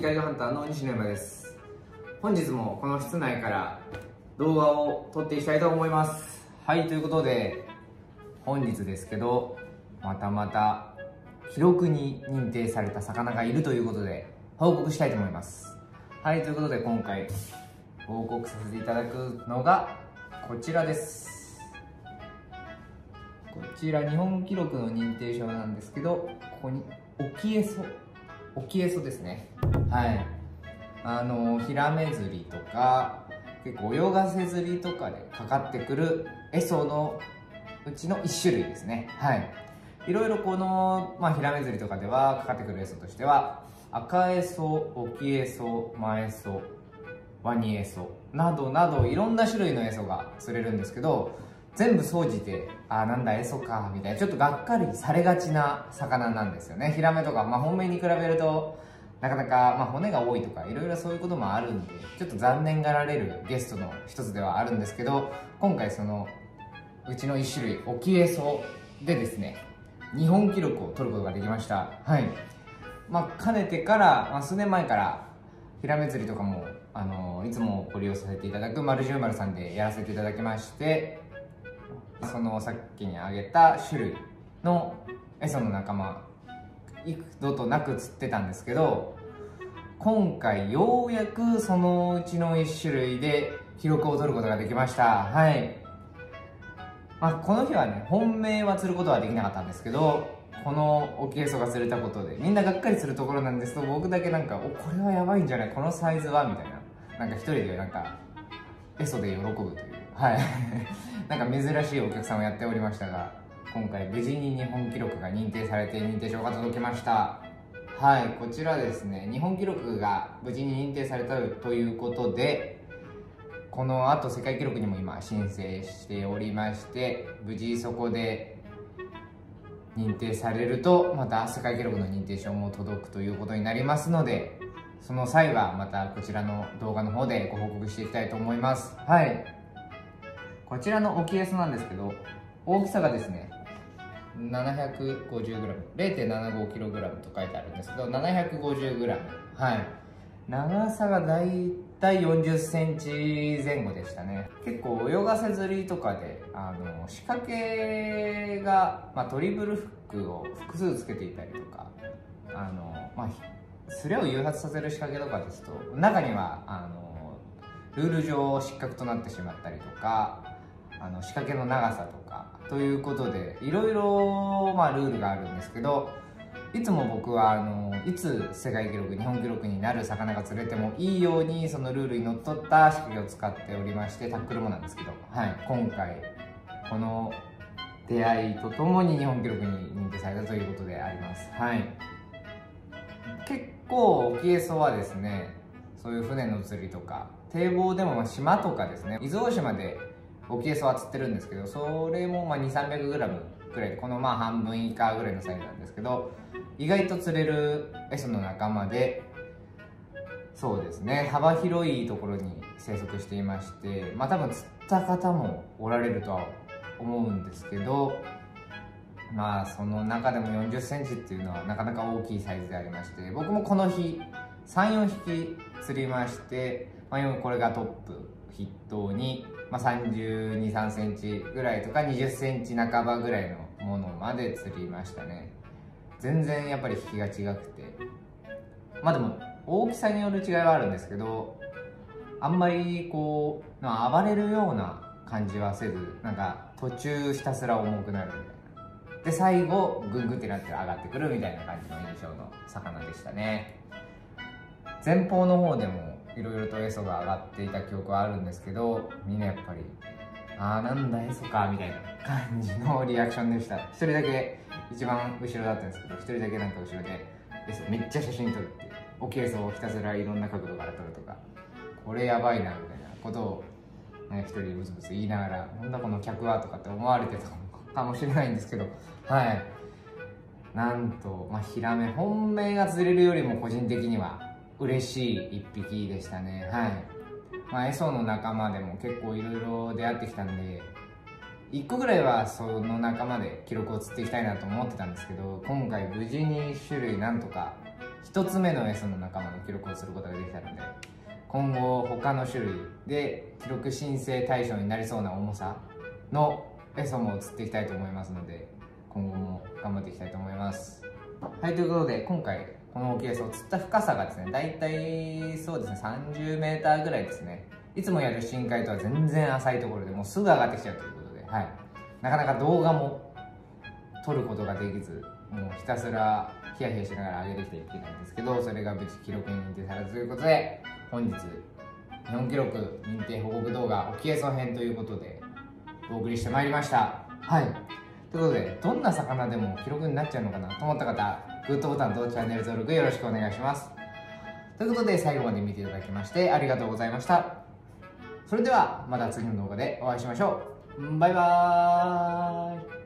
深海魚ハンターの西野山です。本日もこの室内から動画を撮っていきたいと思います。はいということで本日ですけどまたまた記録に認定された魚がいるということで報告したいと思います。はいということで今回報告させていただくのがこちらです。こちら日本記録の認定証なんですけどここにオキエソオキエソですね。はい。あのヒラメ釣りとか結構泳がせ釣りとかでかかってくるエソのうちの1種類ですね。はい。いろいろこの、まあ、ヒラメ釣りとかではかかってくるエソとしては赤エソ、オキエソ、マエソ、ワニエソなどなどいろんな種類のエソが釣れるんですけど全部総じてああなんだエソかみたいなちょっとがっかりされがちな魚なんですよね。ヒラメとか、まあ、本命に比べるとなかなか、まあ、骨が多いとかいろいろそういうこともあるんでちょっと残念がられるゲストの一つではあるんですけど今回そのうちの1種類オキエソでですね日本記録を取ることができました。はい。まあかねてから、まあ、数年前からヒラメ釣りとかもあのいつもご利用させていただく丸十丸さんでやらせていただきましてそのさっきに挙げた種類のエソの仲間幾度となく釣ってたんですけど今回ようやくそのうちの1種類で記録を取ることができました。はい。まあ、この日はね本命は釣ることはできなかったんですけどこのオキエソが釣れたことでみんながっかりするところなんですけど僕だけなんかおこれはやばいんじゃない？このサイズは？みたいな。なんか一人でなんかエソで喜ぶという。はい。なんか珍しいお客さんをやっておりましたが今回無事に日本記録が認定されて認定証が届きました。はいこちらですね。日本記録が無事に認定されたということでこのあと世界記録にも今申請しておりまして無事そこで認定されるとまた世界記録の認定証も届くということになりますのでその際はまたこちらの動画の方でご報告していきたいと思います。はい。こちらのオキエソなんですけど大きさがですね 750g0.75kg と書いてあるんですけど 750g はい。長さがだいたい40センチ前後でしたね。結構泳がせ釣りとかであの仕掛けが、まあ、トリプルフックを複数つけていたりとかあの、まあ、スレを誘発させる仕掛けとかですと中にはあのルール上失格となってしまったりとかあの仕掛けの長さとかということでいろいろ、まあ、ルールがあるんですけどいつも僕はあのいつ世界記録日本記録になる魚が釣れてもいいようにそのルールにのっとった仕掛けを使っておりましてタックルもなんですけど、はい、今回この出会いとともに日本記録に認定されたということであります、はい、結構沖エソはですねそういう船の釣りとか堤防でも島とかですね伊豆大島で沖エソは釣ってるんですけどそれもま 2300g ぐらいこのまあ半分以下ぐらいのサイズなんですけど意外と釣れるエソの仲間でそうですね。幅広いところに生息していましてまあ多分釣った方もおられるとは思うんですけどまあその中でも4 0センチっていうのはなかなか大きいサイズでありまして僕もこの日34匹釣りまして、まあ、これがトップ。筆頭に、まあ、3 2 3センチぐらいとか2 0センチ半ばぐらいのものまで釣りましたね。全然やっぱり引きが違くて。まあでも大きさによる違いはあるんですけどあんまりこう暴れるような感じはせずなんか途中ひたすら重くなるみたいな。で最後グングンってなって上がってくるみたいな感じの印象の魚でしたね。前方の方でもいろいろとエソが上がっていた記憶はあるんですけどみんなやっぱりああなんだエソかみたいな感じのリアクションでした。一人だけ一番後ろだったんですけど一人だけなんか後ろでエソめっちゃ写真撮るっていう大きいエソをひたすらいろんな角度から撮るとかこれやばいなみたいなことをね、一人ブツブツ言いながらなんだこの客は？とかって思われてたかもしれないんですけどはい。なんと、まあ、ヒラメ本命が釣れるよりも個人的には嬉しい一匹でしたね。はい。まあエソの仲間でも結構いろいろ出会ってきたんで1個ぐらいはその仲間で記録を釣っていきたいなと思ってたんですけど今回無事に種類なんとか1つ目のエソの仲間の記録をすることができたので今後他の種類で記録申請対象になりそうな重さのエソも釣っていきたいと思いますので今後も頑張っていきたいと思います。はいということで今回この沖エソを釣った深さがですね大体そうですね 30m ぐらいですね。いつもやる深海とは全然浅いところでもうすぐ上がってきちゃうということで、はい、なかなか動画も撮ることができずもうひたすらヒヤヒヤしながら上げてきていけないんですけどそれが無事記録に認定されたということで本日日本記録認定報告動画沖エソ編ということでお送りしてまいりました。はい。ということでどんな魚でも記録になっちゃうのかなと思った方グッドボタンとチャンネル登録よろしくお願いします。ということで最後まで見ていただきましてありがとうございました。それではまた次の動画でお会いしましょう。バイバーイ。